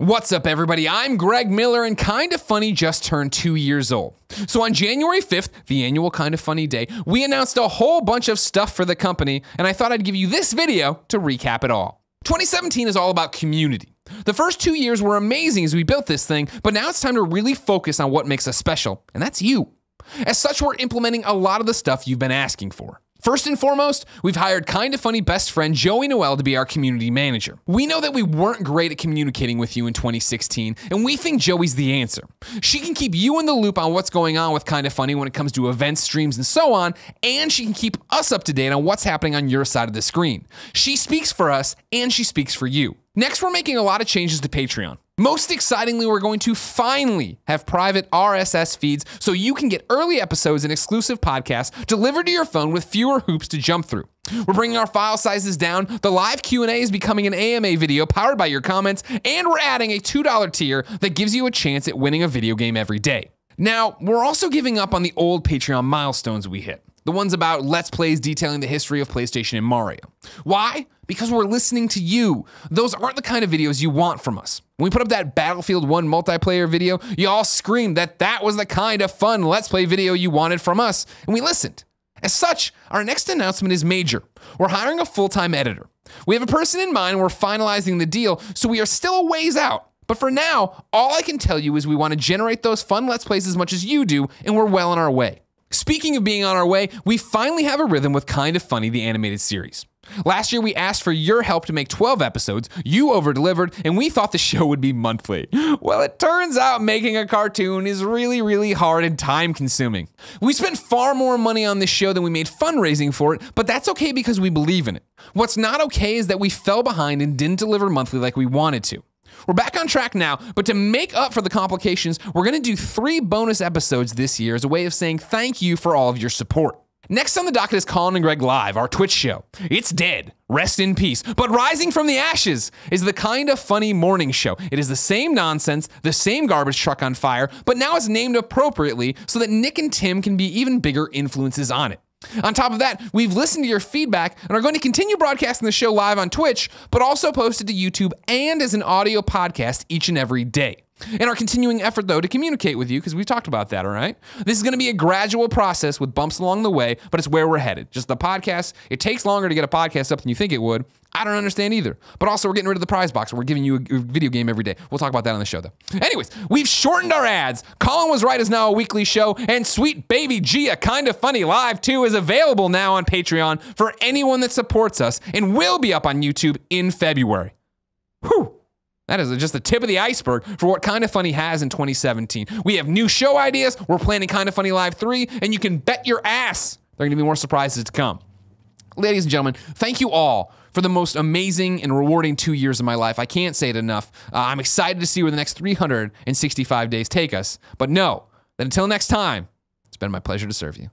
What's up, everybody? I'm Greg Miller, and Kinda Funny just turned two years old. So, on January 5th, the annual Kinda Funny Day, we announced a whole bunch of stuff for the company, and I thought I'd give you this video to recap it all. 2017 is all about community. The first two years were amazing as we built this thing, but now it's time to really focus on what makes us special, and that's you. As such, we're implementing a lot of the stuff you've been asking for. First and foremost, we've hired Kinda Funny best friend Joey Noelle to be our community manager. We know that we weren't great at communicating with you in 2016, and we think Joey's the answer. She can keep you in the loop on what's going on with Kinda Funny when it comes to events, streams, and so on, and she can keep us up to date on what's happening on your side of the screen. She speaks for us, and she speaks for you. Next, we're making a lot of changes to Patreon. Most excitingly, we're going to finally have private RSS feeds so you can get early episodes and exclusive podcasts delivered to your phone with fewer hoops to jump through. We're bringing our file sizes down. The live Q&A is becoming an AMA video powered by your comments, and we're adding a $2 tier that gives you a chance at winning a video game every day. Now, we're also giving up on the old Patreon milestones we hit. The ones about Let's Plays detailing the history of PlayStation and Mario. Why? Because we're listening to you. Those aren't the kind of videos you want from us. When we put up that Battlefield 1 multiplayer video, you all screamed that that was the kind of fun Let's Play video you wanted from us, and we listened. As such, our next announcement is major. We're hiring a full time editor. We have a person in mind and we're finalizing the deal, so we are still a ways out. But for now, all I can tell you is we want to generate those fun Let's Plays as much as you do, and we're well on our way. Speaking of being on our way, we finally have a rhythm with Kinda Funny, the animated series. Last year, we asked for your help to make 12 episodes. You over delivered, and we thought the show would be monthly. Well, it turns out making a cartoon is really, really hard and time consuming. We spent far more money on this show than we made fundraising for it, but that's okay because we believe in it. What's not okay is that we fell behind and didn't deliver monthly like we wanted to. We're back on track now, but to make up for the complications, we're going to do three bonus episodes this year as a way of saying thank you for all of your support. Next on the docket is Colin and Greg Live, our Twitch show. It's dead. Rest in peace. But rising from the ashes is the Kinda Funny morning show. It is the same nonsense, the same garbage truck on fire, but now it's named appropriately so that Nick and Tim can be even bigger influences on it. On top of that, we've listened to your feedback and are going to continue broadcasting the show live on Twitch, but also posted to YouTube and as an audio podcast each and every day. And our continuing effort, though, to communicate with you, because we've talked about that, all right? This is going to be a gradual process with bumps along the way, but it's where we're headed. Just the podcast, it takes longer to get a podcast up than you think it would. I don't understand either. But also, we're getting rid of the prize box we're giving you a video game every day. We'll talk about that on the show, though. Anyways, we've shortened our ads. Colin Was Right is now a weekly show, and Sweet Baby Gia Kinda Funny Live 2 is available now on Patreon for anyone that supports us and will be up on YouTube in February. Whew. That is just the tip of the iceberg for what Kinda Funny has in 2017. We have new show ideas. We're planning Kinda Funny Live 3, and you can bet your ass there are going to be more surprises to come. Ladies and gentlemen, thank you all for the most amazing and rewarding two years of my life. I can't say it enough. Uh, I'm excited to see where the next 365 days take us. But know that until next time, it's been my pleasure to serve you.